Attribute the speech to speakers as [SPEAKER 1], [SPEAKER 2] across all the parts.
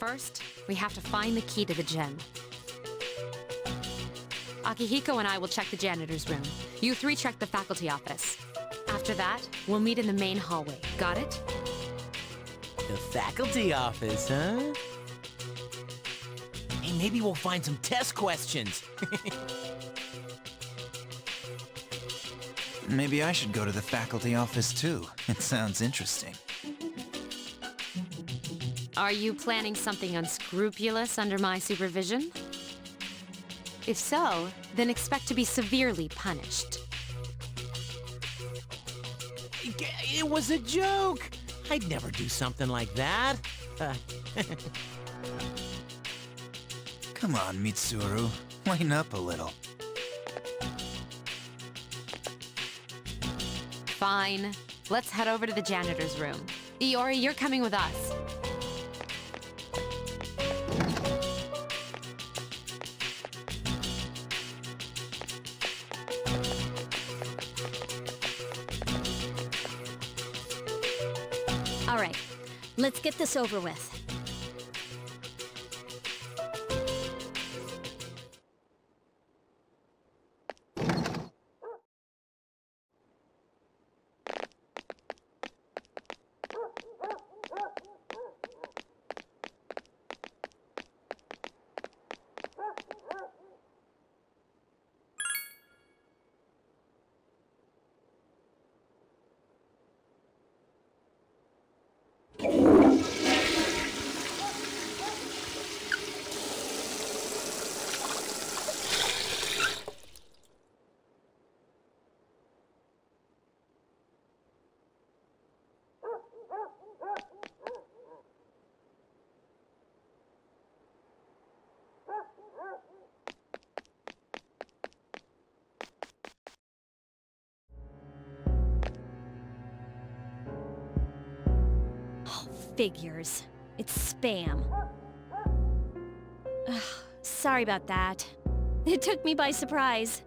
[SPEAKER 1] first, we have to find the key to the gem. Akihiko and I will check the janitor's room. You three check the faculty office. After that, we'll meet in the main hallway. Got it?
[SPEAKER 2] The faculty office, huh? Hey, maybe we'll find some test questions.
[SPEAKER 3] Maybe I should go to the faculty office too. It sounds interesting.
[SPEAKER 1] Are you planning something unscrupulous under my supervision? If so, then expect to be severely punished.
[SPEAKER 2] It was a joke. I'd never do something like that. Uh,
[SPEAKER 3] Come on, Mitsuru. Lighten up a little.
[SPEAKER 1] Fine. Let's head over to the janitor's room. Iori, you're coming with us.
[SPEAKER 4] All right, let's get this over with. Figures. It's spam. Ugh, sorry about that. It took me by surprise.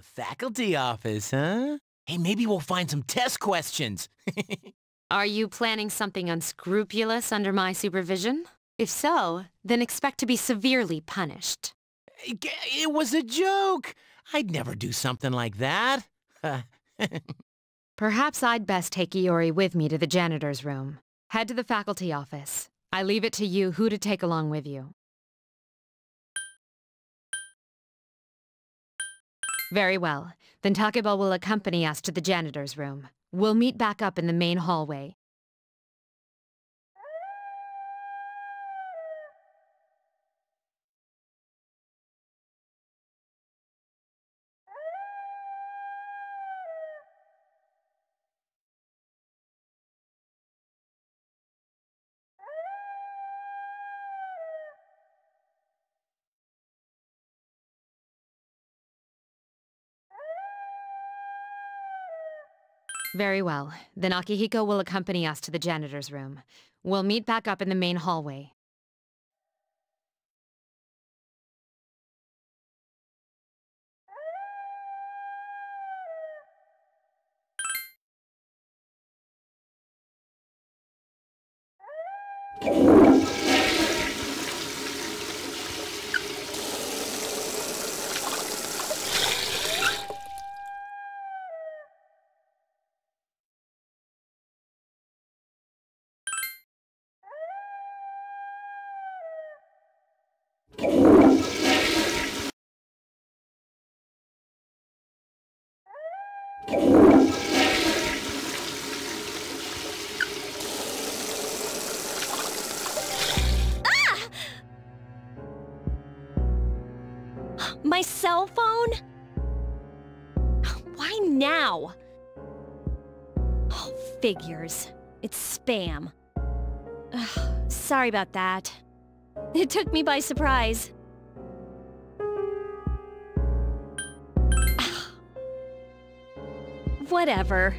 [SPEAKER 2] The faculty office, huh? Hey, maybe we'll find some test questions.
[SPEAKER 1] Are you planning something unscrupulous under my supervision? If so, then expect to be severely punished.
[SPEAKER 2] It was a joke. I'd never do something like that.
[SPEAKER 1] Perhaps I'd best take Iori with me to the janitor's room. Head to the faculty office. I leave it to you who to take along with you. Very well. Then Takeba will accompany us to the janitor's room. We'll meet back up in the main hallway. Very well. Then Akihiko will accompany us to the janitor's room. We'll meet back up in the main hallway. Ah!
[SPEAKER 4] My cell phone? Why now? Oh, figures. It's spam. Ugh, sorry about that. It took me by surprise. Whatever.